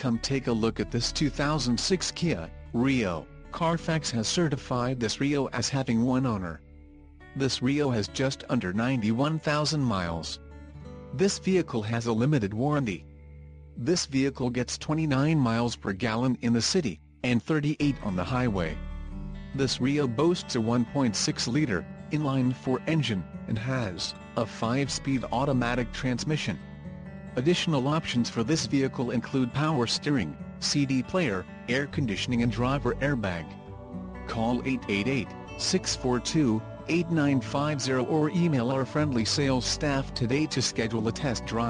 Come take a look at this 2006 Kia Rio. Carfax has certified this Rio as having one owner. This Rio has just under 91,000 miles. This vehicle has a limited warranty. This vehicle gets 29 miles per gallon in the city, and 38 on the highway. This Rio boasts a 1.6-liter, inline-four engine, and has a 5-speed automatic transmission. Additional options for this vehicle include power steering, CD player, air conditioning and driver airbag. Call 888-642-8950 or email our friendly sales staff today to schedule a test drive.